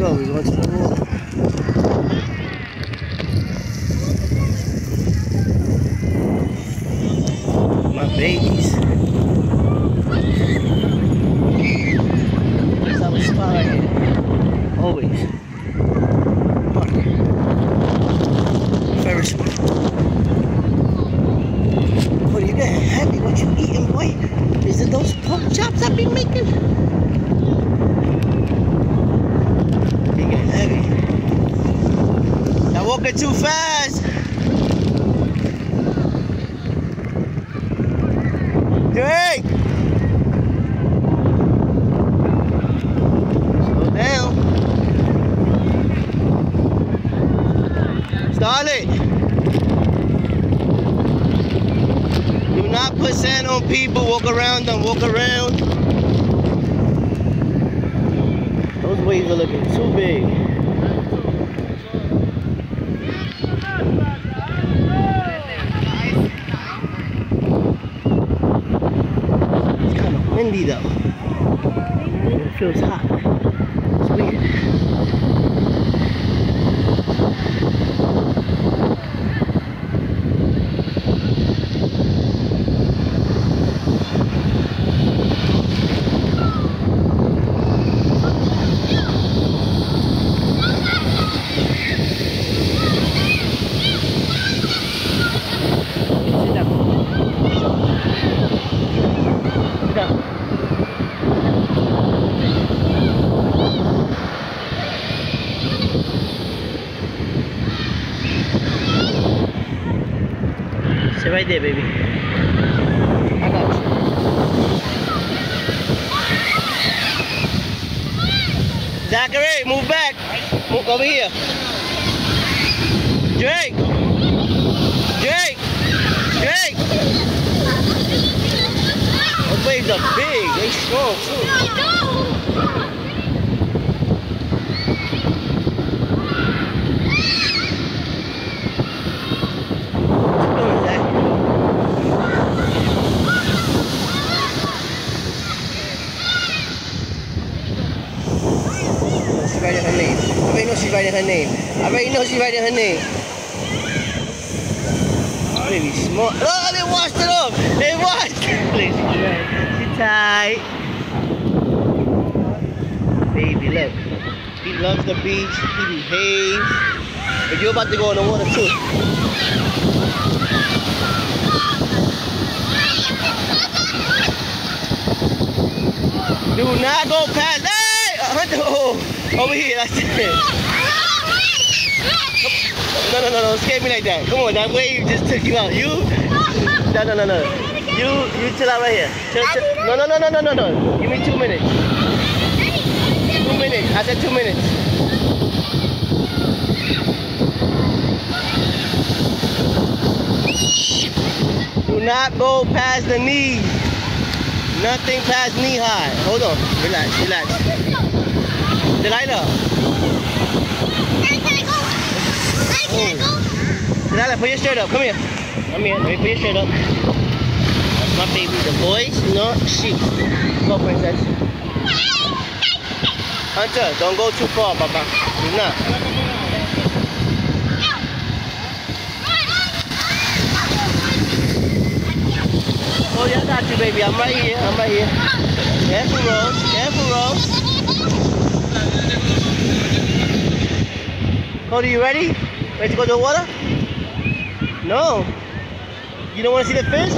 go. We're to the water. My babies. There's our spot right. Always. Park. Ferris wheel. Oh, you get heavy. What you eating, boy? Is it those pork chops I be making? You get heavy. Y'all walking too fast. Drake! Slow down. Starlet! Do not put sand on people. Walk around them. Walk around. Those waves are looking too big. It feels hot. It's weird. Sit down. Sit down. Sit right there, baby. Zachary, move back. Move over here. Drake. Drake. Drake. Those waves are big. They strong too. What you doing, Zach? She's writing her name. I already know she's writing her name. I already know she's writing her name. Oh, Baby smart. Oh, they washed it off. They washed. Please, She tight. Baby, look. He loves the beach. He behaves. But you're about to go in the water too. Do not go past. Hey! Hunter, oh, over here. That's it. No, no, no, no. Scare me like that. Come on, that wave just took you out. You? No, no, no, no. You, you chill out right here. Chill, chill. No, no, no, no, no, no, no. Give me two minutes. Two minutes. I said two minutes. Do not go past the knees. Nothing past knee high. Hold on. Relax, relax. Delilah. Delilah, put your shirt up. Come here. Come here. Let me put your shirt up. That's my baby. The boys, no sheep. Go, princess. Hunter, don't go too far, Papa. Do not. Oh, yeah, I got you, baby. I'm right here. I'm right here. Careful, Rose. Careful, Rose. Cody, you ready? Ready to go to the water? No. You don't want to see the fish?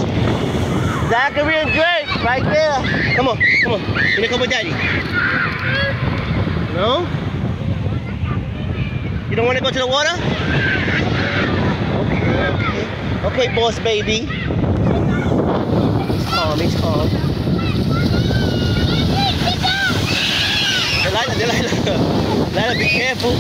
Zachary and Drake, right there. Come on, come on. Me come with daddy. No? You don't want to go to the water? Okay, okay. Okay, boss baby. He's calm, he's calm. Delilah, Delilah. Delilah, be careful.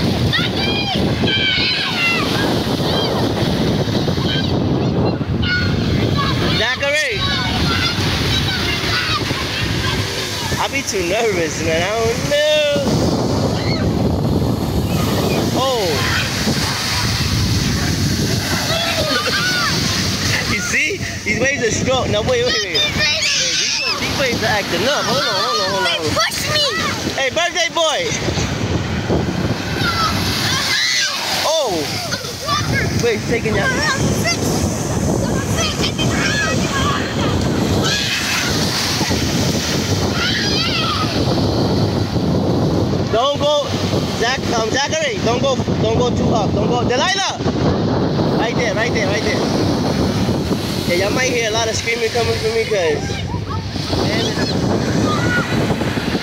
Zachary! I'll be too nervous, man. I don't know. Oh. you see? He's waiting to stroke. Now, wait, wait, wait. These boys are acting up. Hold on, hold on, hold on. They me. Hey, birthday boy. Oh. Wait, taking your... um, Zachary. Don't go, don't go too up. Don't go, Delilah. Right there, right there, right there. Yeah, y'all might hear a lot of screaming coming from me because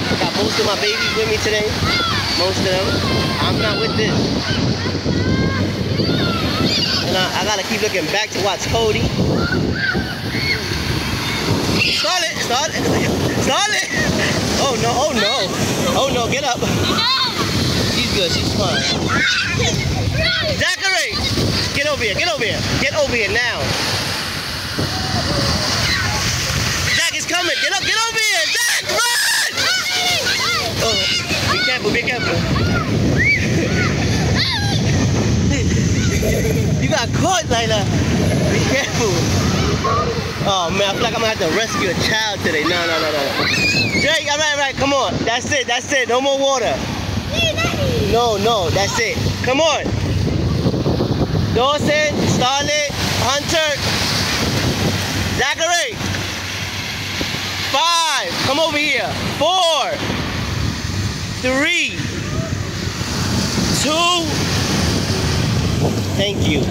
I got most of my babies with me today. Most of them. I'm not with this. And I, I gotta keep looking back to watch Cody. It, start it. Oh no, oh no. Oh no, get up. Good, she's fine. Zachary! Get over here, get over here. Get over here now. Zach is coming. Get up, get over here. Zach, run! Oh, be careful, be careful. you got caught, Lila. Be careful. Oh man, I feel like I'm gonna have to rescue a child today. No, no, no, no. Jake, all right, all right, come on. That's it, that's it. No more water. No, no, that's it. Come on. Dawson, Starlet, Hunter, Zachary. Five. Come over here. Four. Three. Two. Thank you.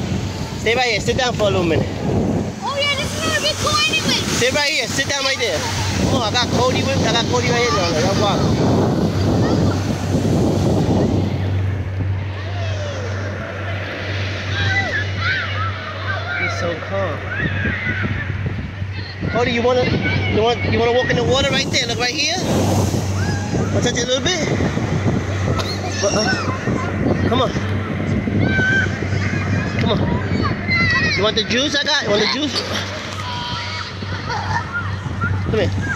Stay right here. Sit down for a little minute. Oh yeah, this is not a big cool anyway. Sit right here. Sit down right there. Oh, I got Cody with. I got Cody right here. No, no, y'all walk. Calm. Cody, you wanna, you want, you wanna walk in the water right there? Look right here. Wanna touch it a little bit? But, uh, come on. Come on. You want the juice I got? You want the juice? Come here.